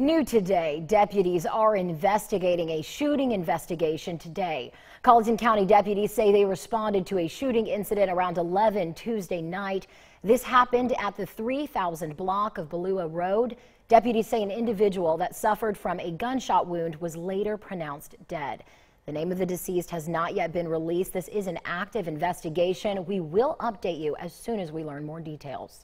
New today, deputies are investigating a shooting investigation today. Colleton County deputies say they responded to a shooting incident around 11 Tuesday night. This happened at the 3000 block of Balua Road. Deputies say an individual that suffered from a gunshot wound was later pronounced dead. The name of the deceased has not yet been released. This is an active investigation. We will update you as soon as we learn more details.